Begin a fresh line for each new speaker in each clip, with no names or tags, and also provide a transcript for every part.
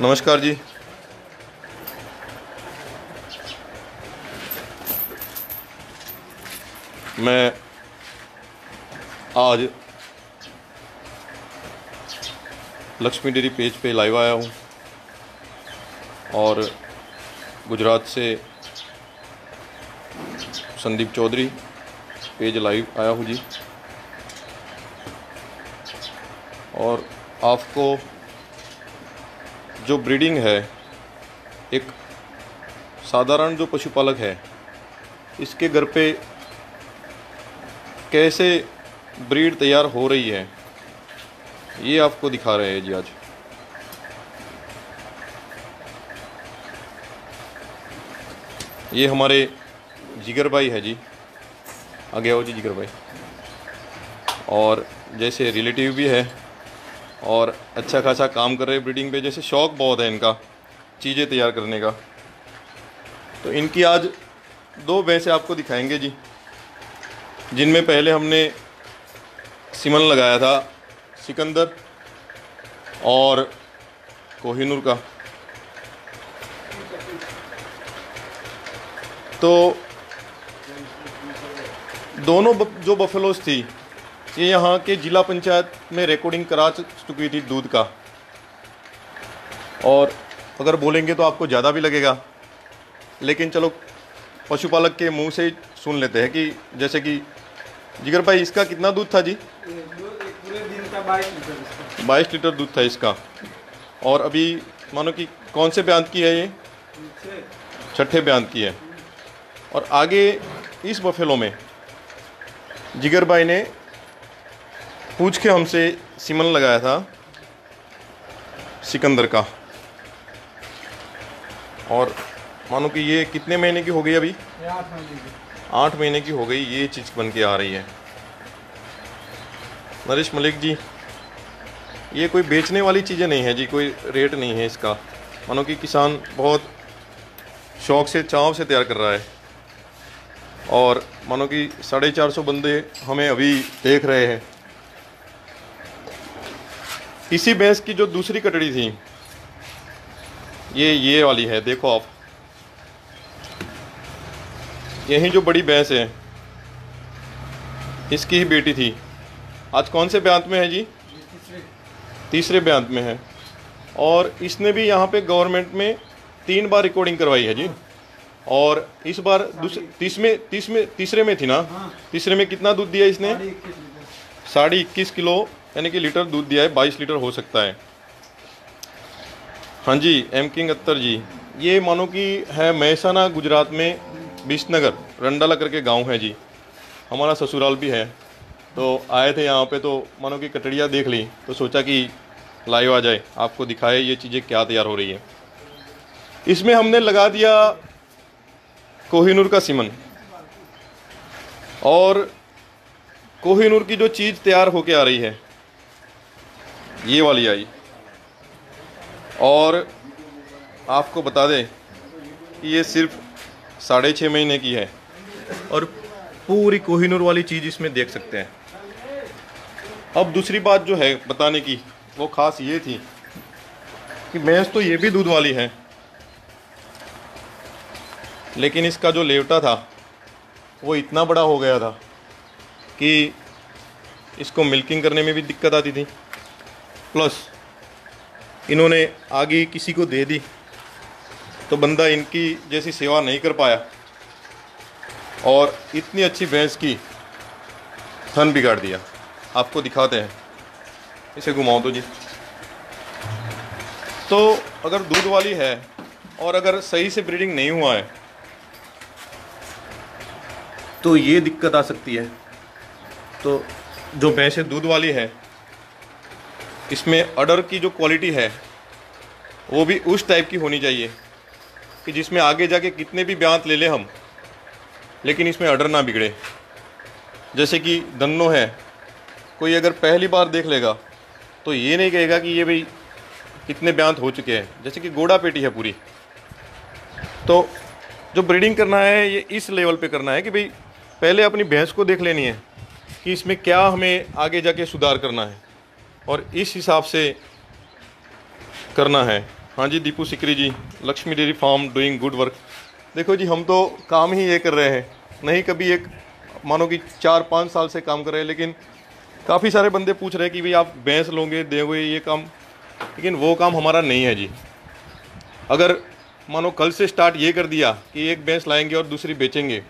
नमस्कार जी। मैं आज लक्ष्मी डेरी पेज पे लाइव आया हूँ और गुजरात से संदीप चौधरी, पेज लाइव, आया हूँ जी। और आपको जो ब्रीडिंग है, एक साधारण जो पशुपालक है, इसके घर पे कैसे ब्रीड तैयार हो रही है, ये आपको दिखा रहे हैं जी आज। ये हमारे जिगर भाई है जी। आगे आओ जी जिगर भाई। और जैसे रिलेटिव भी है और अच्छा खासा काम कर रहे ब्रीडिंग पे, जैसे शौक बहुत है इनका, चीज़ें तैयार करने का। तो इनकी आज दो भैंसे आपको दिखाएँगे जी, जिनमें पहले हमने सिमन लगाया था, सिकंदर और कोहिनूर का। तो दोनों जो बफेलोज थी ये यहाँ के जिला पंचायत में रिकॉर्डिंग करा चुकी थी दूध का। और अगर बोलेंगे तो आपको ज़्यादा भी लगेगा। लेकिन चलो पशुपालक के मुँह से सुन लेते हैं कि जैसे कि जिगर भाई इसका कितना दूध था जी?
पूरे दिन का बाईस लीटर
बाईस लीटर दूध था इसका। और अभी मानो कि कौन से ब्यांत की है ये? छठे। ब्यांत की है। और आगे इस बफेलो में जिगर भाई ने पूछ के हमसे सिमन लगाया था सिकंदर का। और मानो कि ये कितने महीने की हो गई अभी?
आठ महीने की
हो गई ये चीज़ बन के आ रही है। नरेश मलिक जी ये कोई बेचने वाली चीज़ें नहीं है जी कोई रेट नहीं है इसका। मानो कि किसान बहुत शौक से चाव से तैयार कर रहा है। और मानो कि साढ़े चार सौ बंदे हमें अभी देख रहे हैं। इसी भैंस की जो दूसरी कटड़ी थी, ये ये वाली है, देखो आप। यही जो बड़ी भैंस है, इसकी ही बेटी थी। आज कौन से ब्यांत में है जी?
तीसरे
ब्यांत में है। और इसने भी यहाँ पे गवर्नमेंट में तीन बार रिकॉर्डिंग करवाई है जी। और इस बार तीसवें तीसवें तीसरे में थी ना। तीसरे में कितना दूध दिया इसने? साढ़े इक्कीस किलो यानी कि लीटर दूध दिया है बाईस लीटर हो सकता है। हाँ जी एम किंग अत्तर जी ये मानो कि है महसाना गुजरात में बिसनगर रंडाला करके गाँव है जी। हमारा ससुराल भी है। तो आए थे यहाँ पे तो मानो कि कटड़िया देख ली तो सोचा कि लाइव आ जाए आपको दिखाए ये चीज़ें क्या तैयार हो रही है। इसमें हमने लगा दिया कोहिनूर का सिमन। और कोहिनूर की जो चीज़ तैयार होके आ रही है, ये वाली आई। और आपको बता दें कि ये सिर्फ़ साढ़े छः महीने की है और पूरी कोहिनूर वाली चीज़ इसमें देख सकते हैं। अब दूसरी बात जो है बताने की, वो खास ये थी कि भैंस तो ये भी दूध वाली है लेकिन इसका जो लेवटा था, वो इतना बड़ा हो गया था कि इसको मिल्किंग करने में भी दिक्कत आती थी। प्लस इन्होंने आगे किसी को दे दी तो बंदा इनकी जैसी सेवा नहीं कर पाया और इतनी अच्छी भैंस की थन बिगाड़ दिया। आपको दिखाते हैं। इसे घुमाओ तो जी। तो अगर दूध वाली है और अगर सही से ब्रीडिंग नहीं हुआ है तो ये दिक्कत आ सकती है। तो जो भैंसें दूध वाली है, इसमें अडर की जो क्वालिटी है, वो भी उस टाइप की होनी चाहिए कि जिसमें आगे जाके कितने भी ब्यांत ले लें हम, लेकिन इसमें अडर ना बिगड़े। जैसे कि दन्नो है, कोई अगर पहली बार देख लेगा तो ये नहीं कहेगा कि ये भाई कितने ब्यांत हो चुके हैं। जैसे कि गोड़ा पेटी है पूरी। तो जो ब्रीडिंग करना है, ये इस लेवल पे करना है कि भाई पहले अपनी भैंस को देख लेनी है कि इसमें क्या हमें आगे जाके सुधार करना है और इस हिसाब से करना है। हाँ जी, Deepu Sikri ji, Lakshmi dairy farm doing good work. देखो जी, हम तो काम ही ये कर रहे हैं। नहीं कभी एक, मानो कि चार, पाँच साल से काम कर रहे हैं, लेकिन काफ़ी सारे बंदे पूछ रहे हैं कि भाई आप भैंस लोगे दोगे ये काम। लेकिन वो काम हमारा नहीं है जी। अगर मानो कल से स्टार्ट ये कर दिया कि एक भैंस लाएँगे और दूसरी बेचेंगे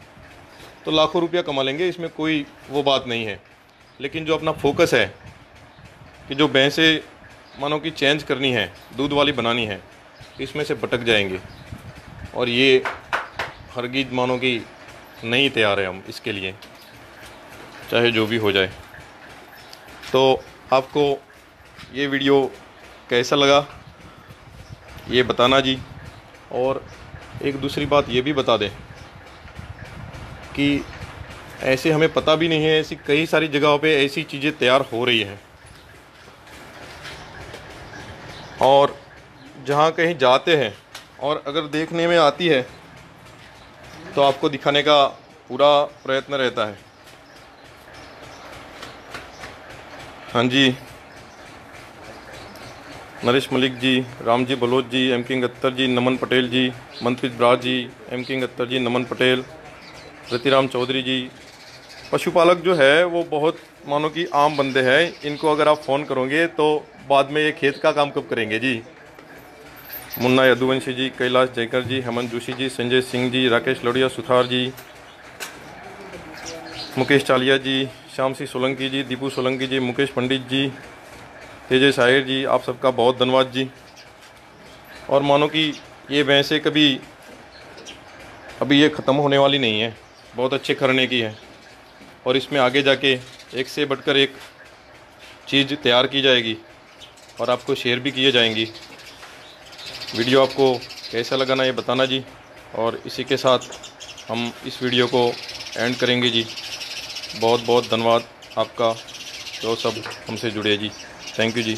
तो लाखों रुपया कमा लेंगे, इसमें कोई वो बात नहीं है। लेकिन जो अपना फोकस है, कि जो भैंसें मानो कि चेंज करनी है, दूध वाली बनानी है, इसमें से भटक जाएँगे। और ये हरगिज मानो कि नहीं तैयार है हम इसके लिए, चाहे जो भी हो जाए। तो आपको ये वीडियो कैसा लगा, ये बताना जी। और एक दूसरी बात ये भी बता दें कि ऐसे हमें पता भी नहीं है, ऐसी कई सारी जगहों पे ऐसी चीज़ें तैयार हो रही हैं। और जहाँ कहीं जाते हैं और अगर देखने में आती है तो आपको दिखाने का पूरा प्रयत्न रहता है। हाँ जी। Naresh Malik ji, Ram ji Baloch ji, M King Attar ji, Naman Patel ji, Manpreet Braj ji, M King Attar ji, Naman Patel Ratiram Chaudhary ji. पशुपालक जो है, वो बहुत मानो कि आम बंदे हैं। इनको अगर आप फ़ोन करोगे तो बाद में ये खेत का काम कब करेंगे? जी। मुन्ना यदुवंशी जी, कैलाश जयकर जी, हेमंत जोशी जी, संजय सिंह जी, राकेश लोडिया, सुथार जी, मुकेश चालिया जी श्याम सिंह सोलंकी जी, दीपू सोलंकी जी, मुकेश पंडित जी, तेजय शाहिर जी, आप सबका बहुत धन्यवाद जी। और मानो कि ये भैंसें कभी, अभी ये ख़त्म होने वाली नहीं है। बहुत अच्छे खरने की है। और इसमें आगे जाके एक से बढ़कर एक चीज़ तैयार की जाएगी और आपको शेयर भी किए जाएँगी। वीडियो आपको कैसा लगा ना ये बताना जी। और इसी के साथ हम इस वीडियो को एंड करेंगे जी। बहुत बहुत धन्यवाद आपका। जो सब हमसे जुड़े जी। Thank you ji.